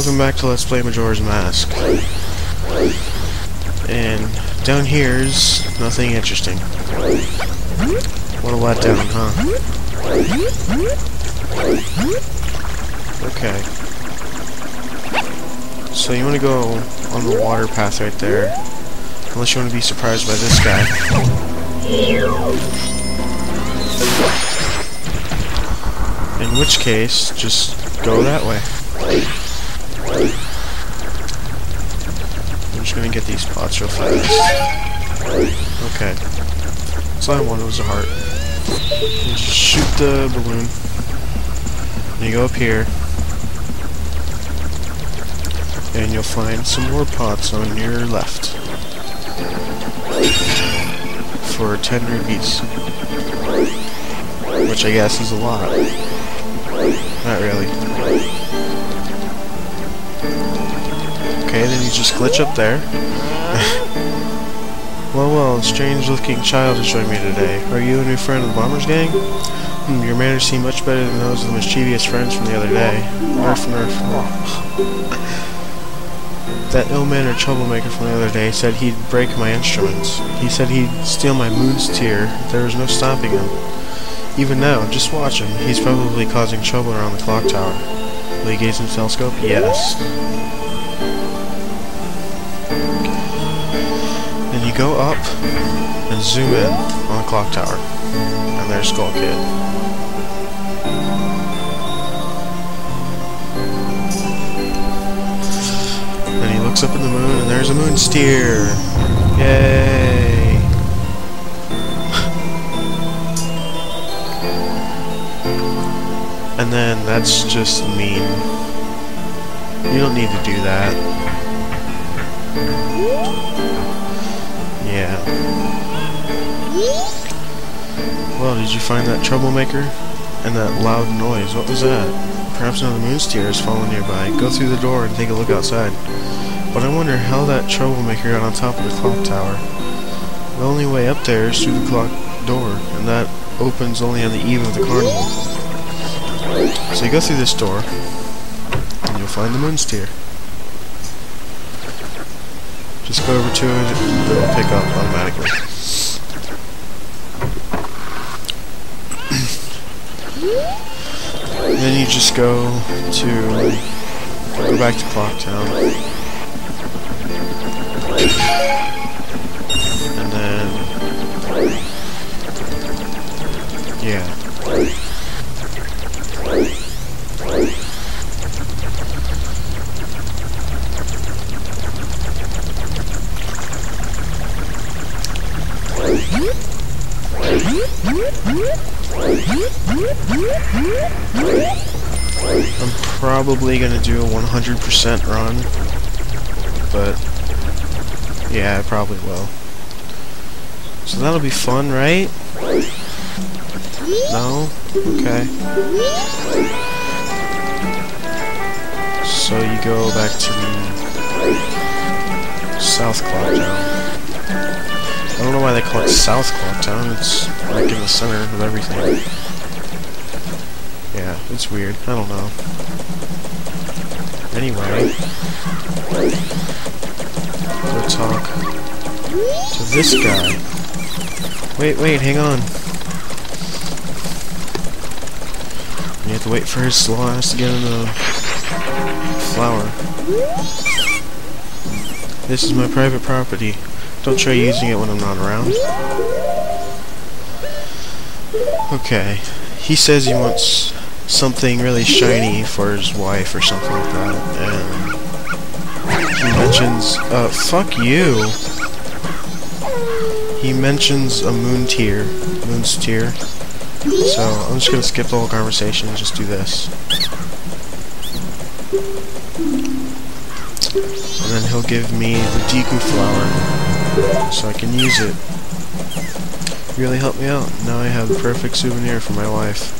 welcome back to Let's Play Majora's Mask. And down here's nothing interesting. What a letdown, huh? Okay. So you want to go on the water path right there. Unless you want to be surprised by this guy. In which case, just go that way. I'm just gonna get these pots real fast. Okay. I wanted was a heart. Just shoot the balloon. And you go up here. And you'll find some more pots on your left. For 10 rupees. Which I guess is a lot. Not really. You just glitch up there. well, well, a strange-looking child has joined me today. Are you a new friend of the Bombers Gang? Hmm, your manners seem much better than those of the mischievous friends from the other day. Nerf, nerf. That ill-mannered troublemaker from the other day said he'd break my instruments. He said he'd steal my moon's tear. There was no stopping him. Even now, just watch him. He's probably causing trouble around the clock tower. Will he gaze in the telescope? Yes. Go up and zoom in on the clock tower. And there's Skull Kid. Then he looks up in the moon and there's a moon's tear. Yay! And then that's just mean. You don't need to do that. Yeah. Well, did you find that troublemaker? And that loud noise, what was that? Perhaps another moon's tear has fallen nearby. Go through the door and take a look outside. But I wonder how that troublemaker got on top of the clock tower. The only way up there is through the clock door, and that opens only on the eve of the carnival. So you go through this door, and you'll find the moon's tear. Just go over to it, and it'll pick up automatically. then you just go to go back to Clock Town. And then yeah. I'm probably gonna do a 100% run, but yeah, I probably will. So that'll be fun, right? No? Okay. So you go back to South Clock Town. I don't know why they call it South Clock Town, it's like in the center of everything. Yeah, it's weird. I don't know. Anyway, go talk to this guy. Wait, wait, hang on. You have to wait for his slow ass to get in the flower. This is my private property. Don't try using it when I'm not around. Okay. He says he wants something really shiny for his wife or something like that. And he mentions, uh, fuck you. He mentions a moon tier, moon's tear. So I'm just gonna skip the whole conversation and just do this. And then he'll give me the Deku flower so I can use it. Really helped me out. Now I have the perfect souvenir for my wife.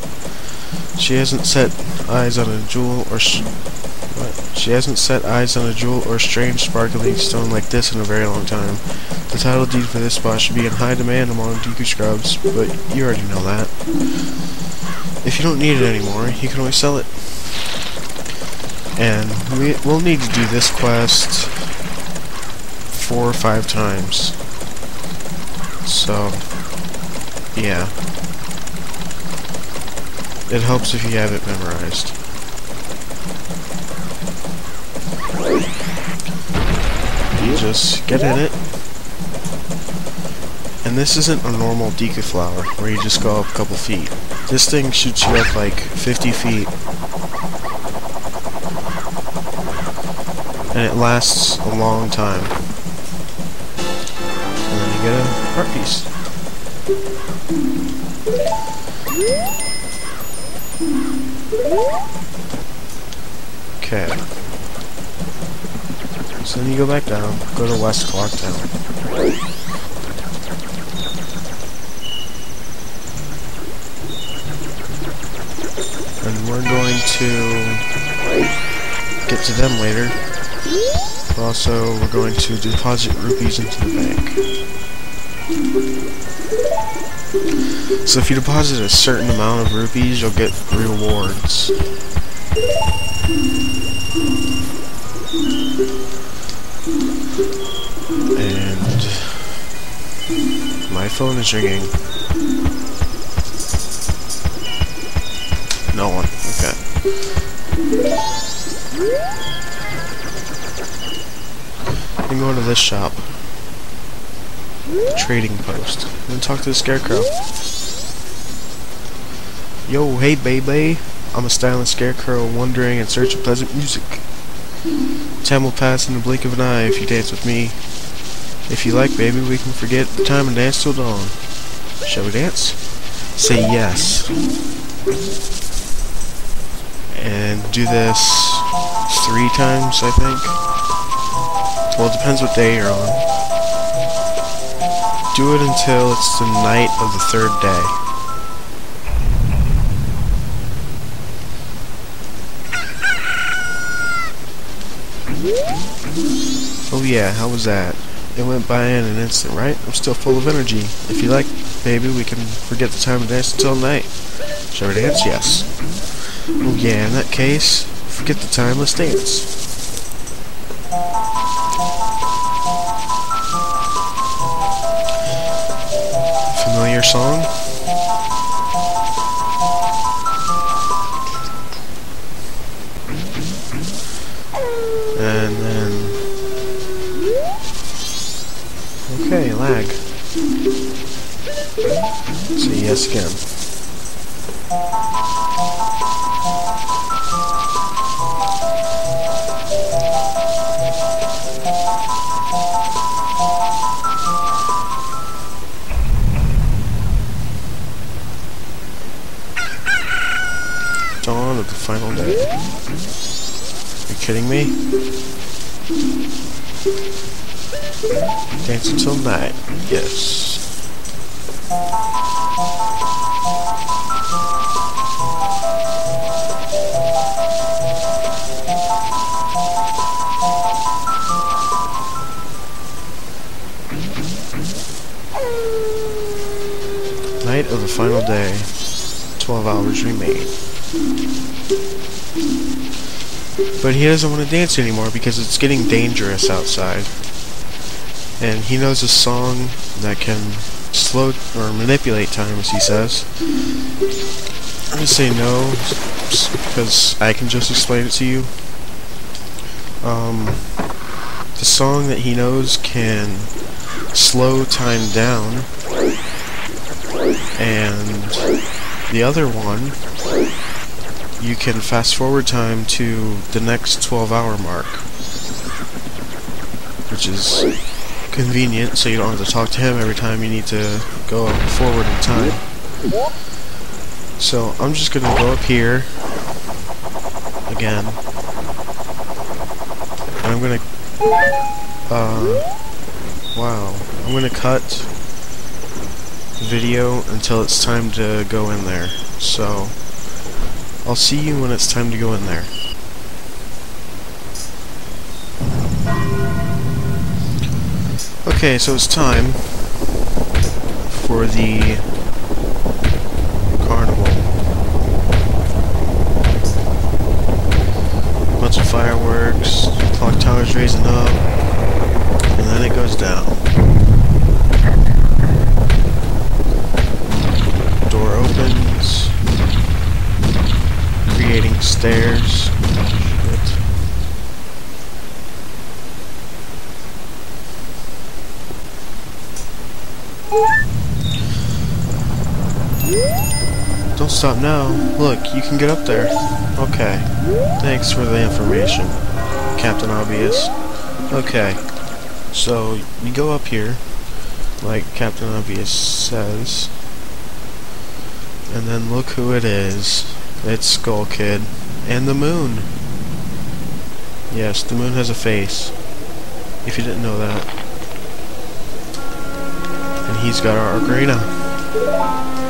She hasn't set eyes on a jewel or what? She hasn't set eyes on a jewel or strange sparkling stone like this in a very long time. The title deed for this spot should be in high demand among Deku scrubs, but you already know that. If you don't need it anymore, you can always sell it. And we, we'll need to do this quest four or five times. So, yeah. It helps if you have it memorized. You just get in it. And this isn't a normal Deku flower, where you just go up a couple feet. This thing shoots you up like 50 feet. And it lasts a long time. Piece. Okay. So then you go back down, go to West Clock Town. And we're going to get to them later. But also, we're going to deposit rupees into the bank. So if you deposit a certain amount of rupees, you'll get rewards. And my phone is ringing. No one. Okay. I'm going to this shop. Trading post. And talk to the scarecrow. Yo, hey baby. I'm a stylish scarecrow wandering in search of pleasant music. Time will pass in the blink of an eye if you dance with me. If you like, baby, we can forget the time and dance till dawn. Shall we dance? Say yes. And do this three times, I think. Well, it depends what day you're on. Do it until it's the night of the third day. Oh yeah, how was that? It went by in an instant, right? I'm still full of energy. If you like, baby, we can forget the time and dance until night. Shall we dance? Yes. Oh yeah, in that case, forget the time, let's dance. Familiar song? And then... Okay, lag. Say yes again. Of the final day. Are you kidding me? Dance until night. Yes. Night of the final day. 12 hours remain. But he doesn't want to dance anymore because it's getting dangerous outside. And he knows a song that can slow or manipulate time, as he says. I'm gonna say no, because I can just explain it to you. Um, the song that he knows can slow time down, and the other one, you can fast forward time to the next 12 hour mark, which is convenient so you don't have to talk to him every time you need to go forward in time. So I'm just gonna go up here again. And I'm gonna uh wow. I'm gonna cut video until it's time to go in there. So I'll see you when it's time to go in there. Okay, so it's time for the carnival. lots of fireworks. Clock tower's raising up. And then it goes down. Door opens. Creating stairs. Shit. Don't stop now. Look, you can get up there. Okay. Thanks for the information, Captain Obvious. Okay. So, you go up here, like Captain Obvious says. And then look who it is. It's Skull Kid. And the moon. Yes, the moon has a face. If you didn't know that. And he's got our ocarina.